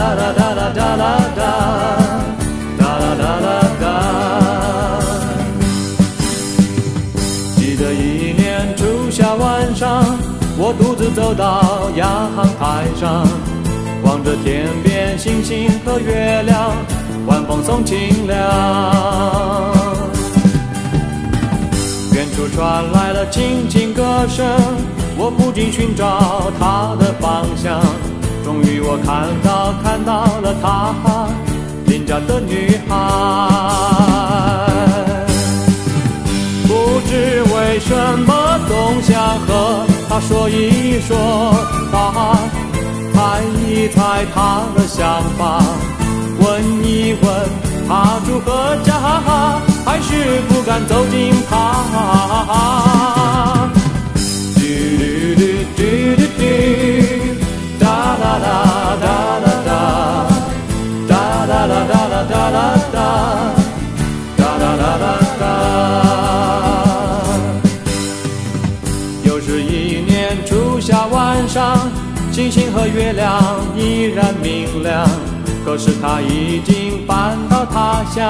哒啦哒啦哒啦哒哒啦哒啦哒记得一年初夏晚上我独自走到亚航台上望着天边星星和月亮晚风送清凉远处传来了轻轻歌声我不禁寻找它的方向。终于我看到，看到了她，邻家的女孩。不知为什么总想和她说一说话，猜一猜她的想法，问一问她住何家，还是不敢走近又是一年初夏晚上，星星和月亮依然明亮。可是他已经搬到他乡，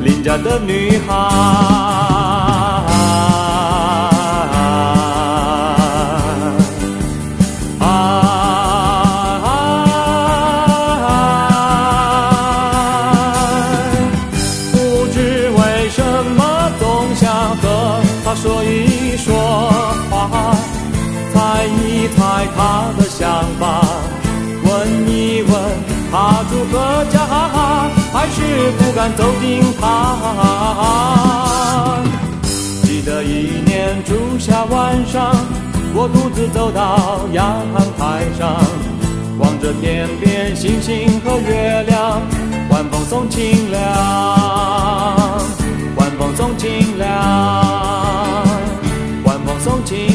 邻家的女孩。和家哈哈还是不敢走近他。记得一年初夏晚上我独自走到阳台上望着天边星星和月亮晚风送清凉晚风送清凉晚风送清